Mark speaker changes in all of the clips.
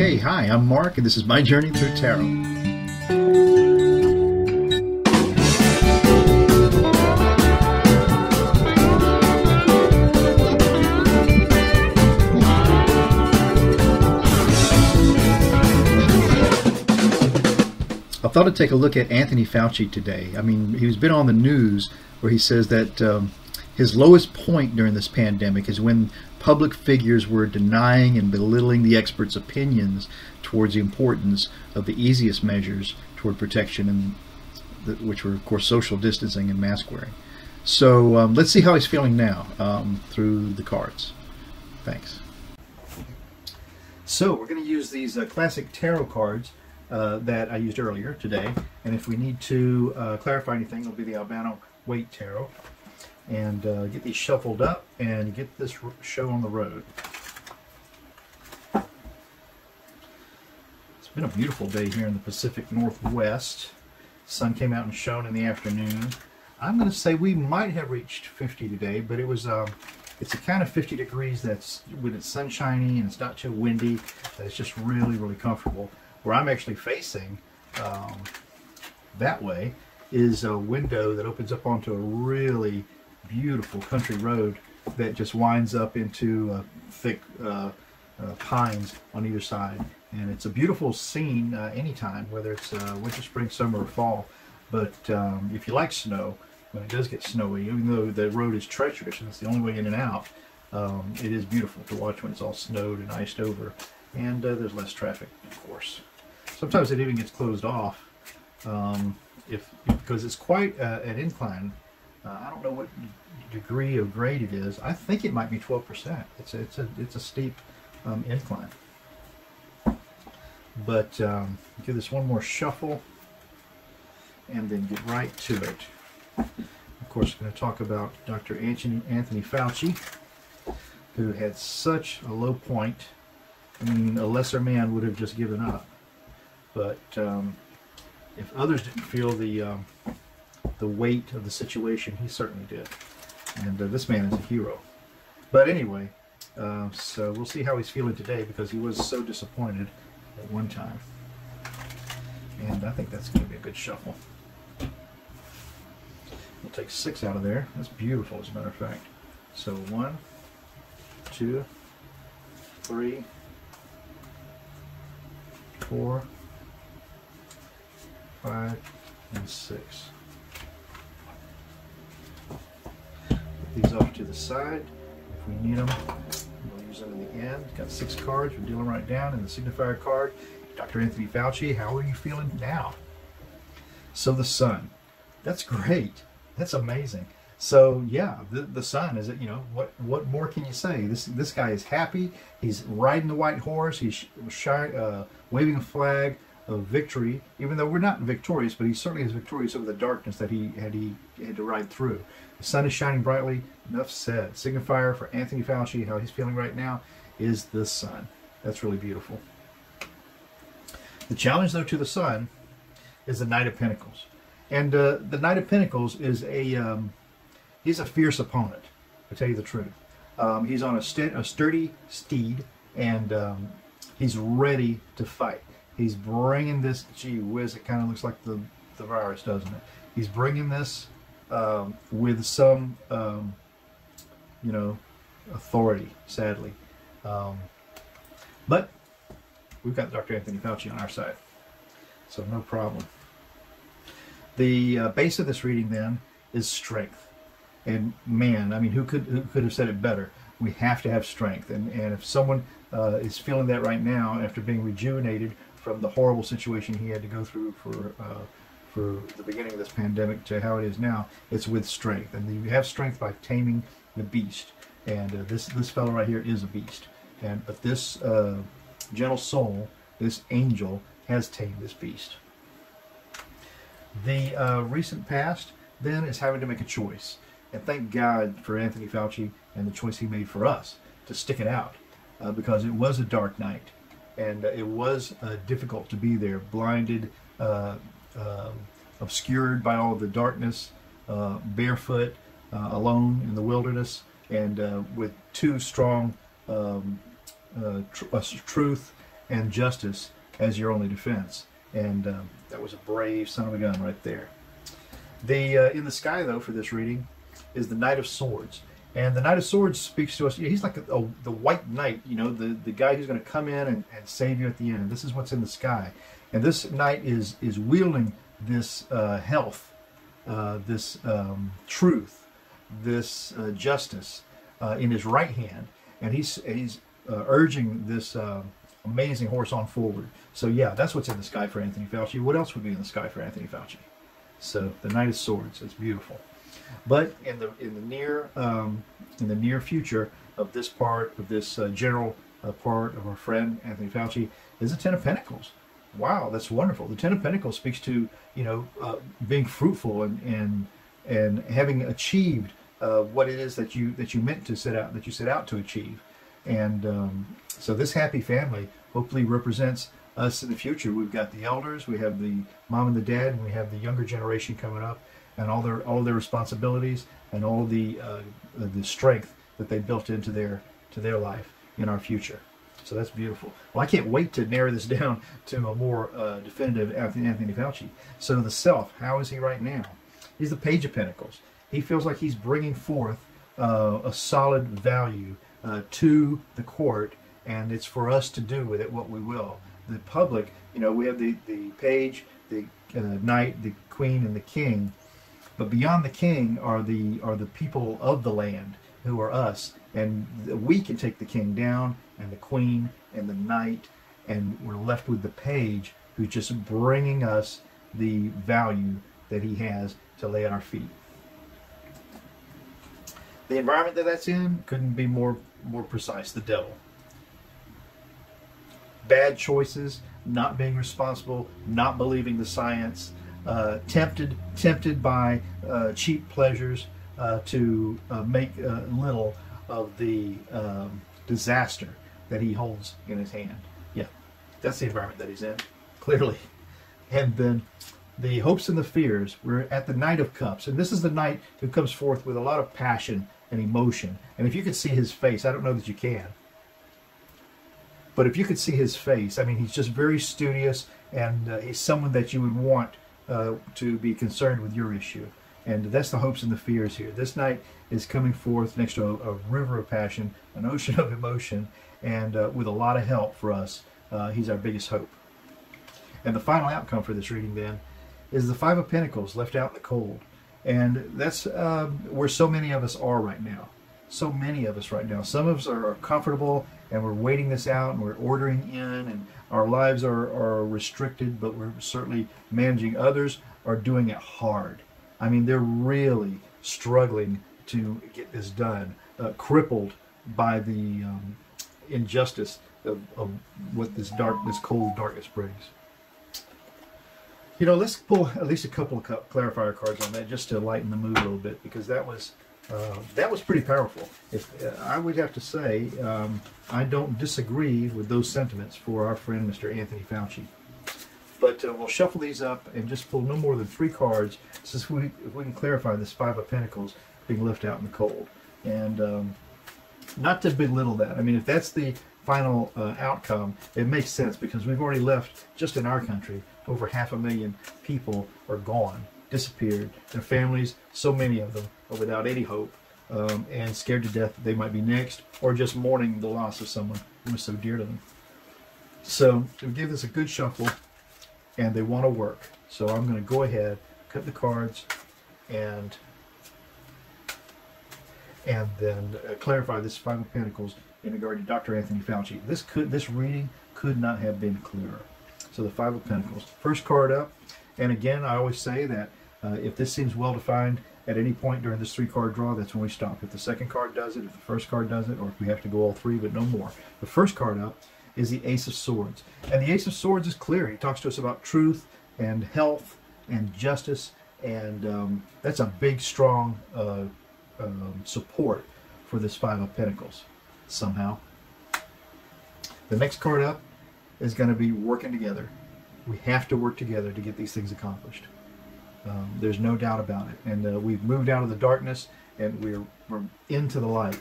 Speaker 1: Okay, hi, I'm Mark, and this is my journey through tarot. I thought I'd take a look at Anthony Fauci today. I mean, he's been on the news where he says that um, his lowest point during this pandemic is when public figures were denying and belittling the experts' opinions towards the importance of the easiest measures toward protection, and the, which were, of course, social distancing and mask wearing. So um, let's see how he's feeling now um, through the cards. Thanks. So we're going to use these uh, classic tarot cards uh, that I used earlier today. And if we need to uh, clarify anything, it'll be the Albano Waite Tarot. And uh, get these shuffled up and get this show on the road. It's been a beautiful day here in the Pacific Northwest. Sun came out and shone in the afternoon. I'm going to say we might have reached 50 today, but it was um, it's a kind of 50 degrees that's when it's sunshiny and it's not too windy. It's just really, really comfortable where I'm actually facing um, that way is a window that opens up onto a really beautiful country road that just winds up into uh, thick uh, uh, pines on either side. And it's a beautiful scene uh, anytime, whether it's uh, winter, spring, summer, or fall. But um, if you like snow, when it does get snowy, even though the road is treacherous and it's the only way in and out, um, it is beautiful to watch when it's all snowed and iced over. And uh, there's less traffic, of course. Sometimes it even gets closed off um, if, because it's quite an incline. Uh, I don't know what degree of grade it is. I think it might be 12%. It's a, it's a, it's a steep um, incline. But um, give this one more shuffle and then get right to it. Of course, I'm going to talk about Dr. Anthony, Anthony Fauci, who had such a low point. I mean, a lesser man would have just given up. But um, if others didn't feel the um, the weight of the situation, he certainly did. And uh, this man is a hero. But anyway, uh, so we'll see how he's feeling today because he was so disappointed at one time. And I think that's going to be a good shuffle. We'll take six out of there. That's beautiful, as a matter of fact. So one, two, three, four, five, and six. These off to the side. If we need them, we'll use them in the end. Got six cards. We'll deal them right down in the signifier card. Dr. Anthony Fauci, how are you feeling now? So the sun. That's great. That's amazing. So yeah, the the sun is it. You know what what more can you say? This this guy is happy. He's riding the white horse. He's shy, uh, waving a flag of victory, even though we're not victorious, but he certainly is victorious over the darkness that he had he had to ride through. The sun is shining brightly. Enough said. Signifier for Anthony Fauci, how he's feeling right now, is the sun. That's really beautiful. The challenge, though, to the sun is the Knight of Pentacles, and uh, the Knight of Pentacles is a um, he's a fierce opponent. To tell you the truth, um, he's on a, st a, sturdy steed, and um, he's ready to fight. He's bringing this. Gee whiz! It kind of looks like the the virus, doesn't it? He's bringing this um, with some, um, you know, authority. Sadly, um, but we've got Dr. Anthony Fauci on our side, so no problem. The uh, base of this reading then is strength. And man, I mean, who could who could have said it better? We have to have strength, and and if someone uh, is feeling that right now after being rejuvenated from the horrible situation he had to go through for uh, for the beginning of this pandemic to how it is now, it's with strength, and you have strength by taming the beast. And uh, this this fellow right here is a beast, and but this uh, gentle soul, this angel, has tamed this beast. The uh, recent past then is having to make a choice. And thank God for Anthony Fauci and the choice he made for us to stick it out uh, because it was a dark night and uh, it was uh, difficult to be there, blinded, uh, obscured by all the darkness, barefoot, alone in the wilderness, and with two strong um, tr truth and justice as your only defense. And um, that was a brave son of a gun right there. The uh, in the sky though for this reading is the Knight of Swords, and the Knight of Swords speaks to us. He's like a, a, the White Knight, you know, the the guy who's going to come in and, and save you at the end. And this is what's in the sky. And this knight is is wielding this uh, health, uh, this um, truth, this uh, justice uh, in his right hand, and he's he's uh, urging this uh, amazing horse on forward. So yeah, that's what's in the sky for Anthony Fauci. What else would be in the sky for Anthony Fauci? So the Knight of Swords. It's beautiful. But in the in the near um, in the near future of this part of this uh, general uh, part of our friend Anthony Fauci is the Ten of Pentacles. Wow, that's wonderful. The Ten of Pentacles speaks to you know uh, being fruitful and and and having achieved uh, what it is that you that you meant to set out that you set out to achieve. And um, so this happy family hopefully represents us in the future. We've got the elders, we have the mom and the dad, and we have the younger generation coming up, and all their all their responsibilities and all the uh, the strength that they built into their to their life in our future. So that's beautiful. Well, I can't wait to narrow this down to a more uh, definitive Anthony, Fauci. So the self, how is he right now? He's the Page of Pentacles. He feels like he's bringing forth uh, a solid value uh, to the court, and it's for us to do with it what we will the public, you know, we have the, the page, the uh, knight, the queen, and the king. But beyond the king are the are the people of the land who are us, and we can take the king down, and the queen, and the knight, and we're left with the page who's just bringing us the value that he has to lay at our feet. The environment that that's in couldn't be more more precise. The devil bad choices, not being responsible, not believing the science, uh, tempted tempted by uh, cheap pleasures uh, to uh, make uh, little of the um, disaster that he holds in his hand. Yeah, that's the environment that he's in, clearly. And then the hopes and the fears. We're at the Knight of Cups, and this is the knight who comes forth with a lot of passion and emotion. And if you could see his face, I don't know that you can but if you could see his face, I mean, he's just very studious, and uh, he's someone that you would want uh, to be concerned with your issue. And that's the hopes and the fears here. This knight is coming forth next to a, a river of passion, an ocean of emotion, and uh, with a lot of help for us. Uh, he's our biggest hope. And the final outcome for this reading, then, is the Five of Pentacles left out in the cold. And that's um, where so many of us are right now so many of us right now. Some of us are comfortable and we're waiting this out and we're ordering in and our lives are, are restricted, but we're certainly managing. Others are doing it hard. I mean, they're really struggling to get this done, uh, crippled by the um, injustice of, of what this dark, this cold darkness brings. You know, let's pull at least a couple of clarifier cards on that just to lighten the mood a little bit because that was uh, that was pretty powerful. If uh, I would have to say, um, I don't disagree with those sentiments for our friend Mr. Anthony Fauci. But uh, we'll shuffle these up and just pull no more than three cards, since we if we can clarify this Five of Pentacles being left out in the cold, and um, not to belittle that. I mean, if that's the final uh, outcome, it makes sense because we've already left just in our country over half a million people are gone disappeared. Their families, so many of them, are without any hope um, and scared to death that they might be next, or just mourning the loss of someone who was so dear to them. So we give this a good shuffle, and they want to work. So I'm going to go ahead, cut the cards, and and then uh, clarify this Five of Pentacles in regard to Dr. Anthony Fauci. This could this reading could not have been clearer. So the Five of Pentacles. First card up, and again, I always say that uh, if this seems well defined at any point during this three card draw, that's when we stop. If the second card does it, if the first card does it, or if we have to go all three, but no more. The first card up is the Ace of Swords. And the Ace of Swords is clear. He talks to us about truth and health and justice. And um, that's a big, strong uh, um, support for this Five of Pentacles somehow. The next card up is going to be working together. We have to work together to get these things accomplished. Um, there's no doubt about it. And uh, we've moved out of the darkness and we're, we're into the light.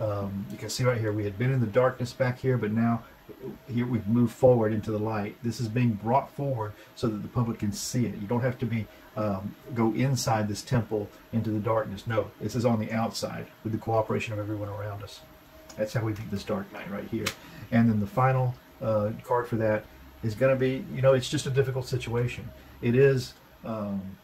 Speaker 1: Um, you can see right here, we had been in the darkness back here, but now here we've moved forward into the light. This is being brought forward so that the public can see it. You don't have to be um, go inside this temple into the darkness. No, this is on the outside with the cooperation of everyone around us. That's how we beat this dark night right here. And then the final uh, card for that is going to be, you know, it's just a difficult situation. It is, um,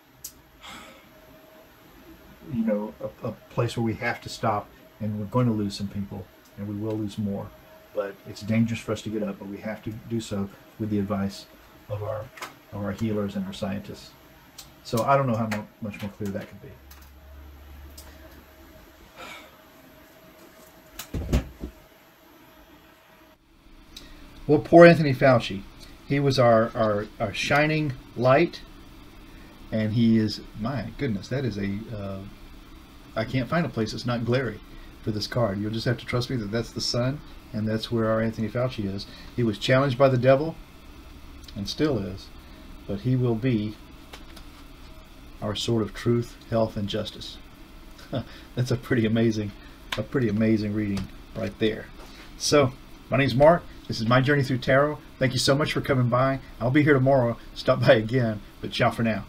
Speaker 1: you know, a, a place where we have to stop and we're going to lose some people and we will lose more but it's dangerous for us to get up, but we have to do so with the advice of our of our healers and our scientists. So I don't know how much more clear that could be. Well, poor Anthony Fauci. He was our, our, our shining light, and he is, my goodness, that is a. Uh, I can't find a place that's not glary for this card. You'll just have to trust me that that's the sun and that's where our Anthony Fauci is. He was challenged by the devil, and still is, but he will be our sword of truth, health, and justice. that's a pretty amazing, a pretty amazing reading right there. So, my name's Mark. This is my journey through tarot. Thank you so much for coming by. I'll be here tomorrow. Stop by again, but ciao for now.